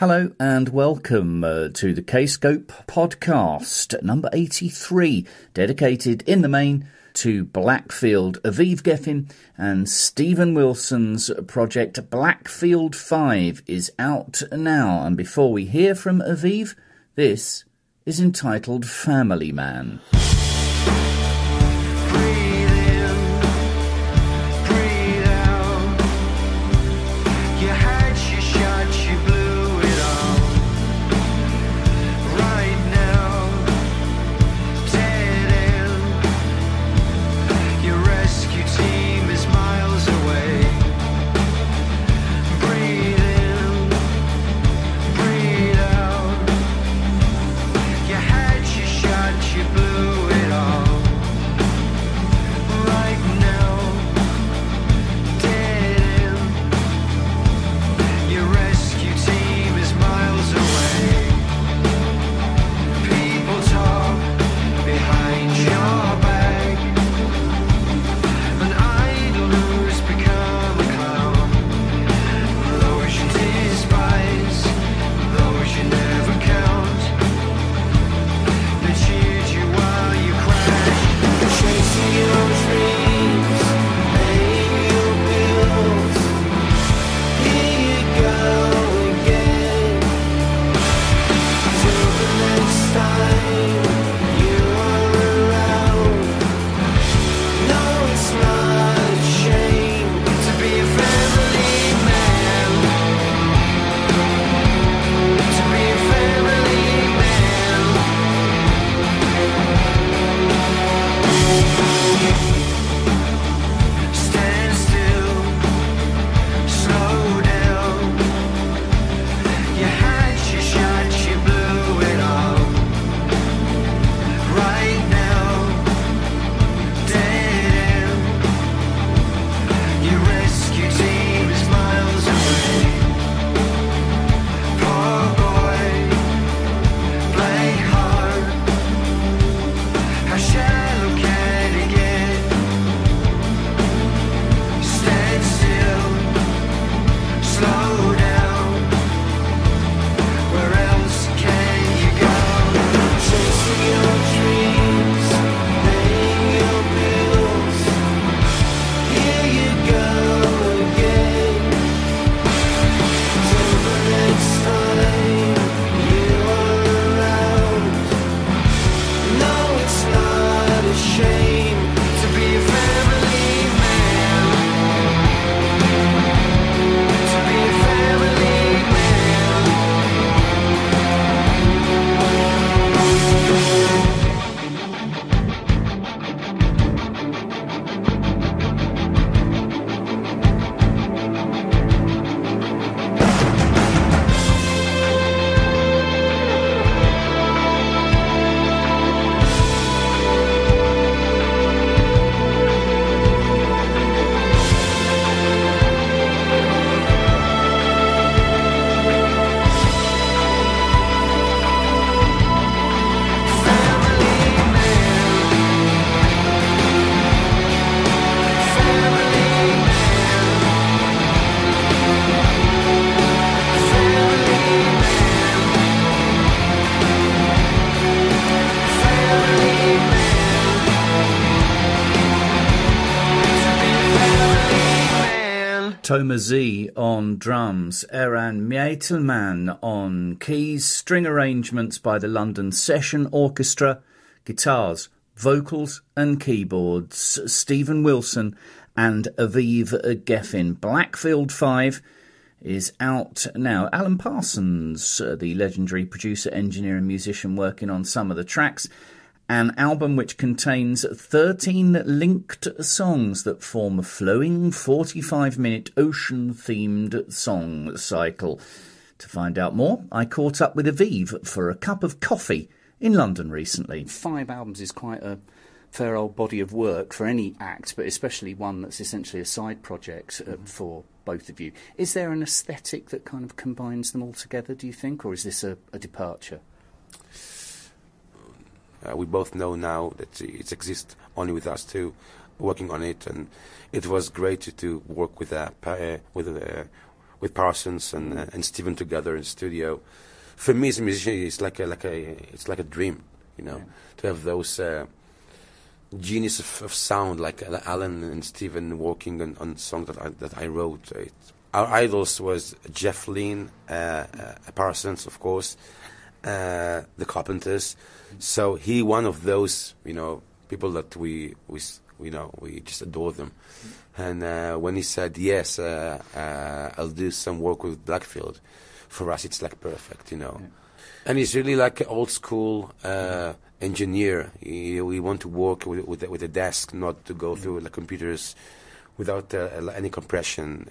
Hello and welcome uh, to the Kscope podcast, number 83, dedicated in the main to Blackfield. Aviv Geffen and Steven Wilson's project Blackfield 5 is out now. And before we hear from Aviv, this is entitled Family Man. Z on drums, Eran Mitelman on keys, string arrangements by the London Session Orchestra, guitars, vocals and keyboards, Steven Wilson and Aviv Geffen. Blackfield 5 is out now. Alan Parsons, uh, the legendary producer, engineer, and musician working on some of the tracks an album which contains 13 linked songs that form a flowing 45 minute ocean themed song cycle. To find out more, I caught up with Aviv for a cup of coffee in London recently. Five albums is quite a fair old body of work for any act, but especially one that's essentially a side project uh, for both of you. Is there an aesthetic that kind of combines them all together, do you think, or is this a, a departure? Uh, we both know now that it exists only with us two working on it, and it was great to, to work with uh, with a with Parsons and uh, and Steven together in studio. For me, as a musician, it's like a like a it's like a dream, you know, to have those. Uh, genius of, of, sound like Alan and Steven working on, on songs that I, that I wrote. It, our idols was Jeff Lynne, uh, uh, Parsons, of course, uh, the Carpenters. So he one of those, you know, people that we we you know we just adore them. And uh, when he said yes, uh, uh, I'll do some work with Blackfield, for us it's like perfect, you know. Yeah. And he's really like an old school engineer. He, we want to work with with, with a desk, not to go through the computers without any compression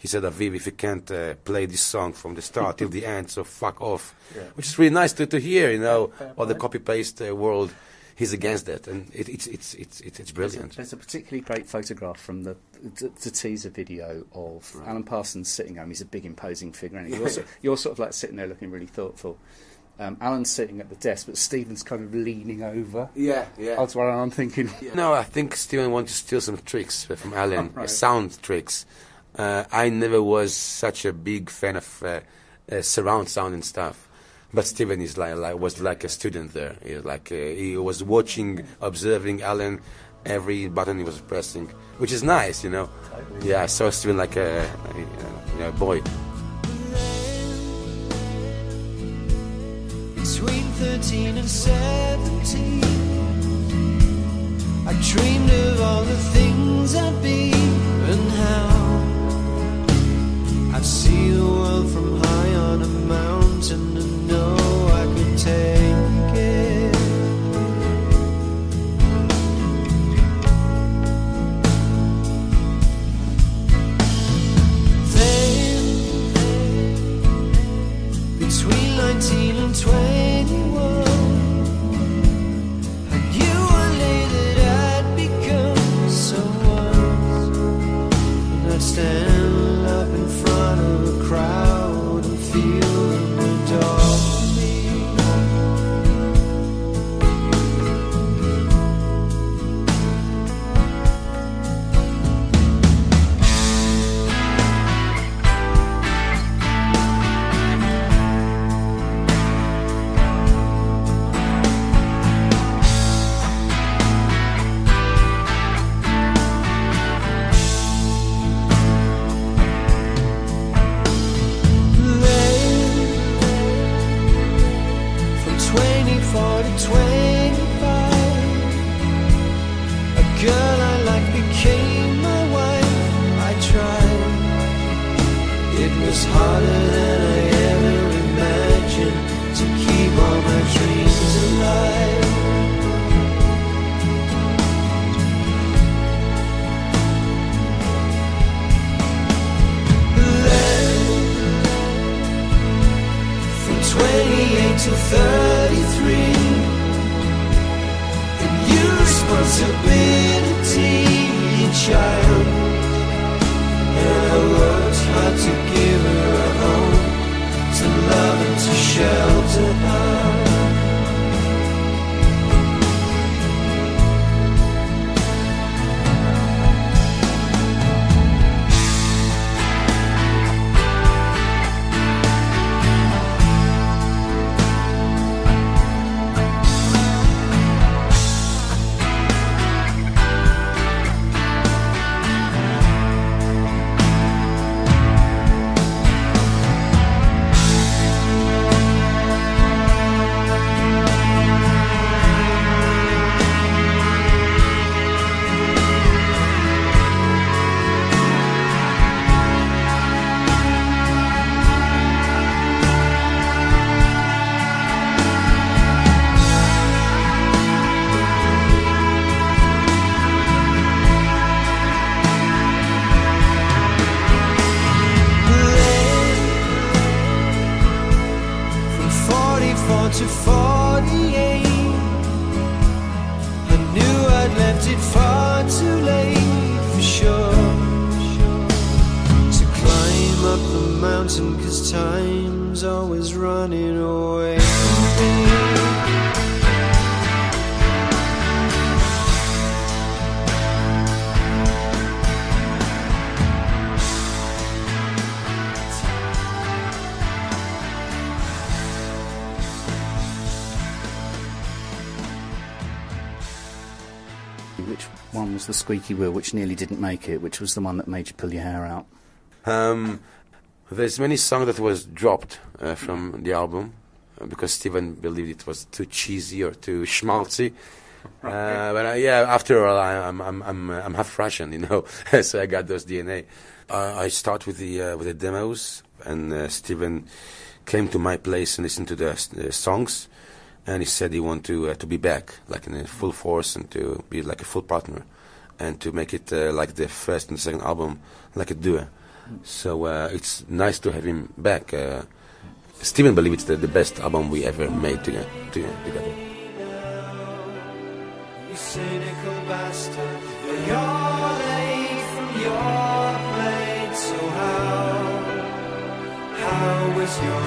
he said, Aviv, if you can't uh, play this song from the start till the end, so fuck off. Yeah. Which is really nice to, to hear, you know, all the copy paste uh, world. He's against that, and it, it's, it's, it's, it's, brilliant. There's a, there's a, particularly great photograph from the, the, the teaser video of right. Alan Parsons sitting home. He's a big, imposing figure, and you're, sort, you're sort of like sitting there looking really thoughtful. Um, Alan's sitting at the desk, but Steven's kind of leaning over. Yeah, yeah. That's what I'm thinking. Yeah. No, I think Steven wants to steal some tricks from Alan, right. sound tricks. Uh, I never was such a big fan of uh, uh, surround sound and stuff. But Steven is like, like was like a student there. He like uh, he was watching, observing Alan every button he was pressing, which is nice, you know. Yeah, I saw Steven like a, a boy. Between 13 and 17 I dreamed of all the things I'd be and how see the world from high on a mountain and know I could take which to 33 and your responsibility child. And I worked hard to give her a home to love and to shelter one was the squeaky wheel, which nearly didn't make it, which was the one that made you pull your hair out? Um, there's many songs that was dropped uh, from the album uh, because Steven believed it was too cheesy or too schmaltzy. Uh, but uh, yeah, after all, I, I'm I'm I'm uh, I'm half Russian, you know, so I got those DNA. Uh, I start with the uh, with the demos, and uh, Steven came to my place and listened to the uh, songs, and he said he want to uh, to be back, like in full force, and to be like a full partner, and to make it uh, like the first and second album, like a duo. So uh, it's nice to have him back. Uh, Steven believes it's the, the best album we ever made together. together. You cynical bastard, but you're late from your. So how, how was your?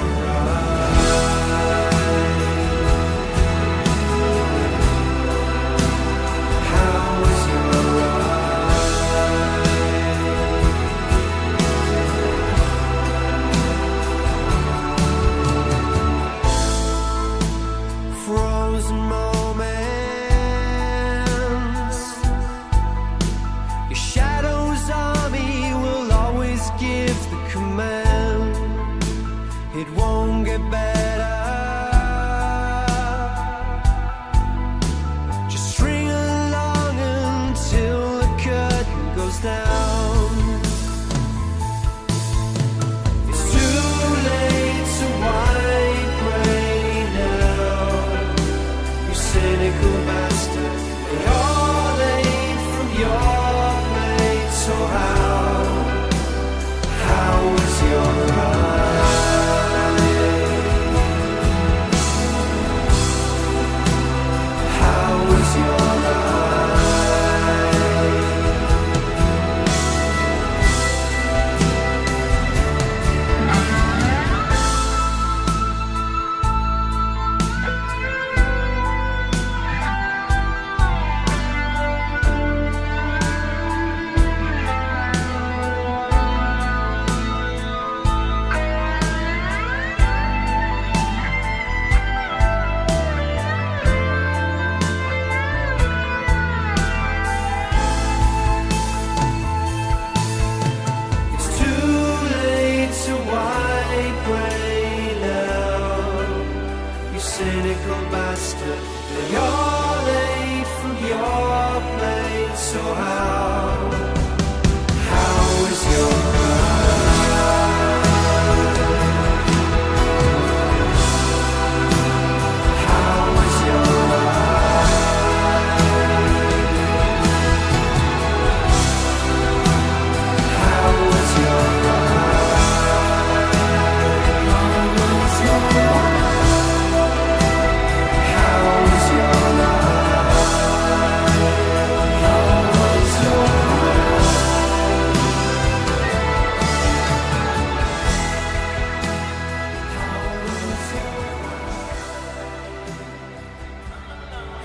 Bastard.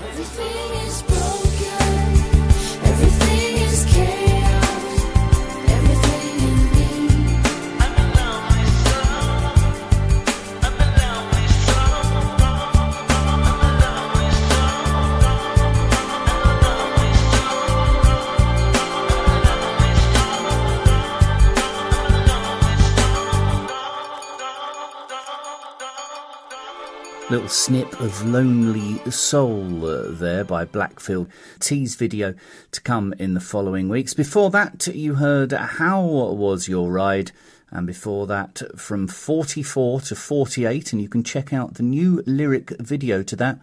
Everything is broken. Little snip of Lonely Soul uh, there by Blackfield. Tease video to come in the following weeks. Before that, you heard How Was Your Ride? And before that, from 44 to 48. And you can check out the new lyric video to that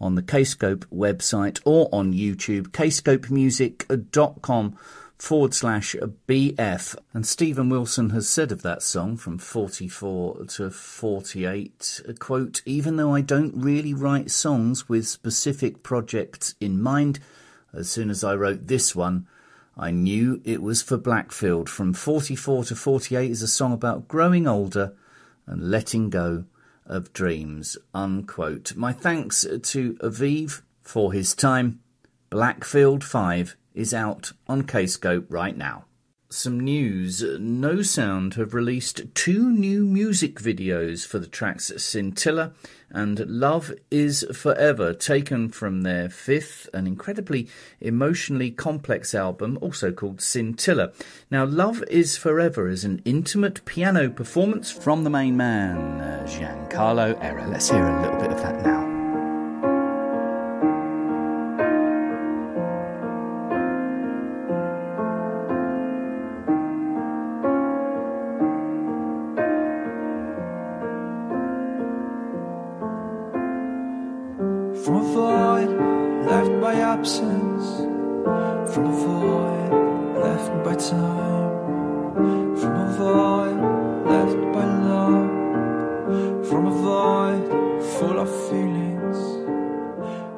on the Kscope website or on YouTube, kscopemusic.com forward slash BF. And Steven Wilson has said of that song from 44 to 48, a quote, even though I don't really write songs with specific projects in mind, as soon as I wrote this one, I knew it was for Blackfield. From 44 to 48 is a song about growing older and letting go of dreams. Unquote. My thanks to Aviv for his time. Blackfield 5 is out on Kscope right now. some news. Nosound have released two new music videos for the tracks Scintilla and Love is Forever, taken from their fifth and incredibly emotionally complex album, also called Scintilla. Now, Love is Forever is an intimate piano performance from the main man, uh, Giancarlo Erra. Let's hear a little bit of that now. Absence, from a void left by time, from a void left by love, from a void full of feelings,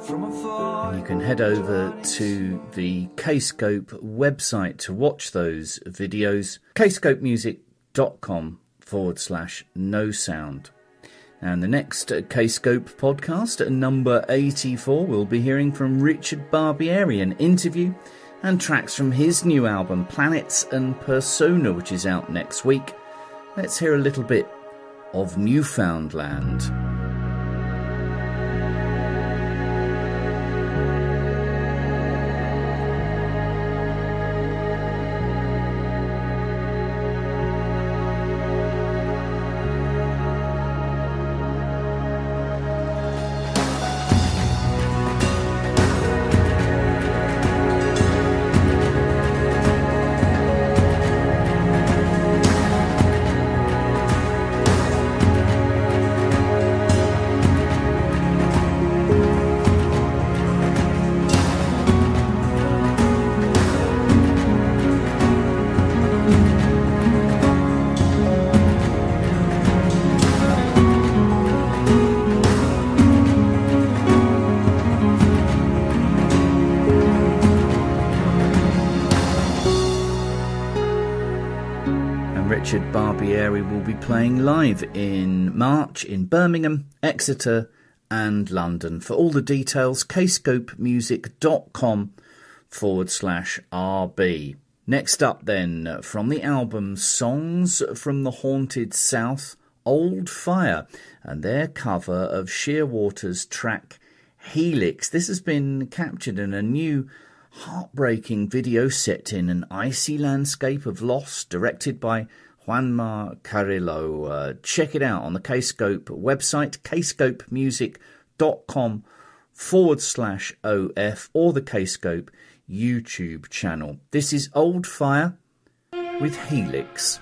from a void. You can head over to the Kscope website to watch those videos, kscopemusic.com forward slash no sound. And the next Kscope podcast, number 84, we'll be hearing from Richard Barbieri, an interview and tracks from his new album, Planets and Persona, which is out next week. Let's hear a little bit of Newfoundland. And Richard Barbieri will be playing live in March in Birmingham, Exeter, and London. For all the details, kscopemusic.com forward slash RB. Next up, then, from the album Songs from the Haunted South, Old Fire, and their cover of Shearwater's track Helix. This has been captured in a new heartbreaking video set in an icy landscape of loss, directed by Juanma Carrillo. Uh, check it out on the Kscope website, kscopemusic.com forward slash OF or the Kscope YouTube channel. This is Old Fire with Helix.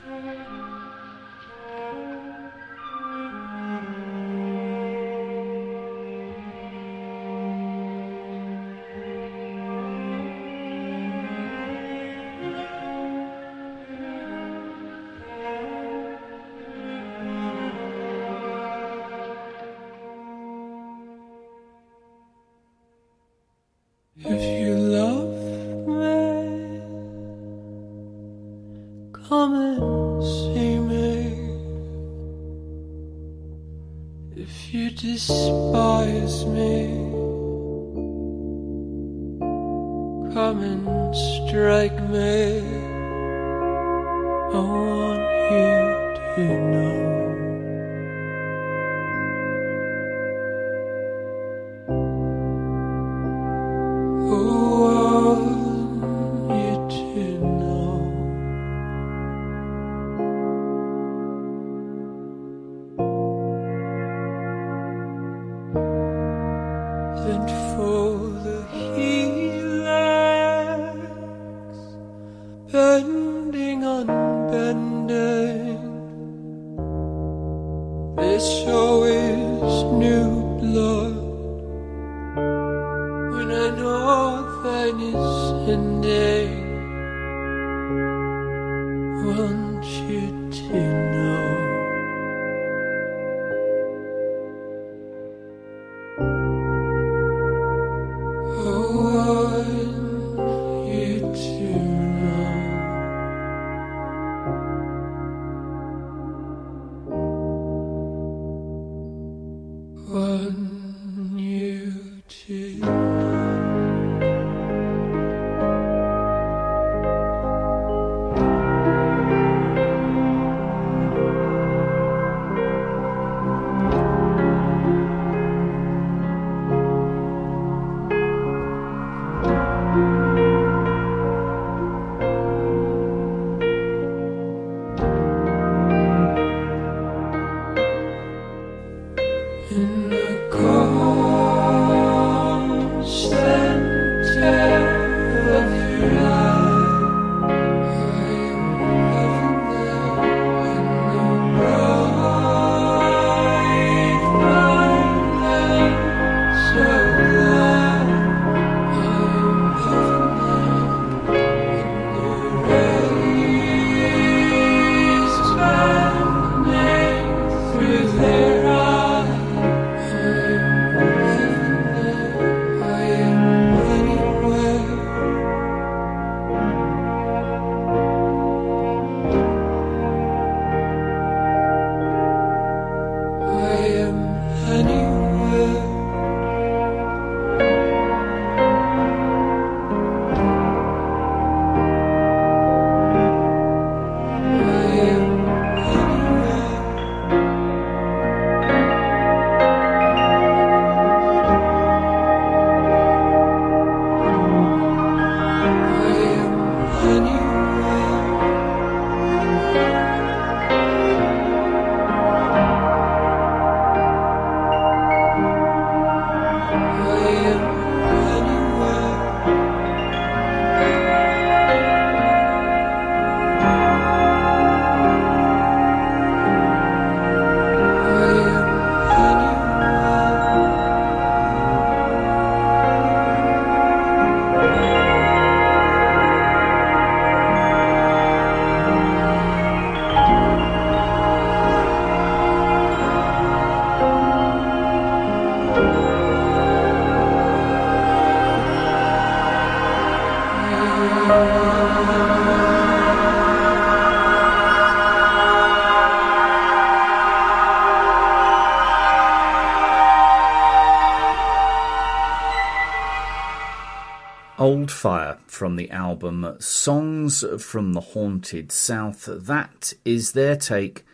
From the album Songs from the Haunted South. That is their take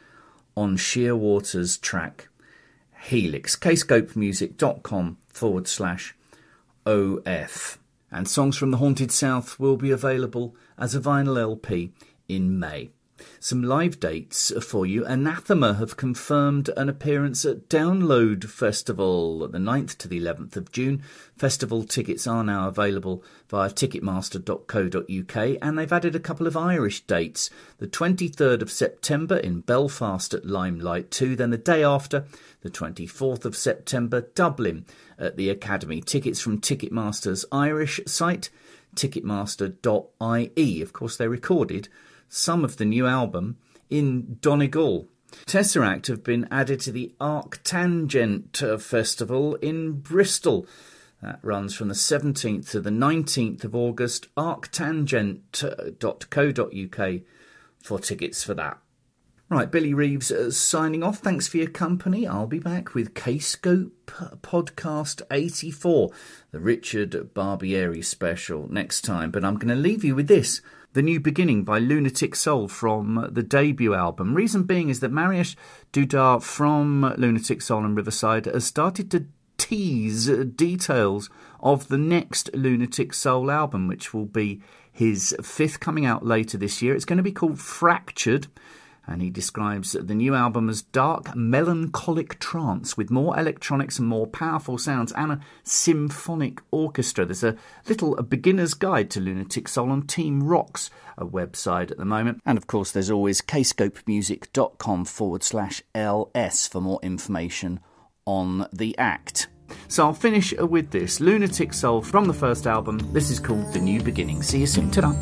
on Shearwater's track Helix. Kscopemusic.com forward slash OF. And Songs from the Haunted South will be available as a vinyl LP in May. Some live dates for you. Anathema have confirmed an appearance at Download Festival at the 9th to the 11th of June. Festival tickets are now available via ticketmaster.co.uk and they've added a couple of Irish dates. The 23rd of September in Belfast at Limelight 2, then the day after, the 24th of September, Dublin at the Academy. Tickets from Ticketmaster's Irish site, ticketmaster.ie. Of course, they're recorded some of the new album in Donegal. Tesseract have been added to the Arctangent Festival in Bristol. That runs from the 17th to the 19th of August. Arctangent.co.uk for tickets for that. Right, Billy Reeves uh, signing off. Thanks for your company. I'll be back with Kscope Podcast 84, the Richard Barbieri special, next time. But I'm going to leave you with this The New Beginning by Lunatic Soul from the debut album. Reason being is that Mariusz Duda from Lunatic Soul and Riverside has started to tease details of the next Lunatic Soul album, which will be his fifth coming out later this year. It's going to be called Fractured and he describes the new album as dark, melancholic trance with more electronics and more powerful sounds and a symphonic orchestra. There's a little a beginner's guide to Lunatic Soul on Team Rock's a website at the moment. And of course, there's always kscopemusic.com forward slash ls for more information on the act. So I'll finish uh, with this Lunatic Soul from the first album. This is called The New Beginning. See you soon. Ta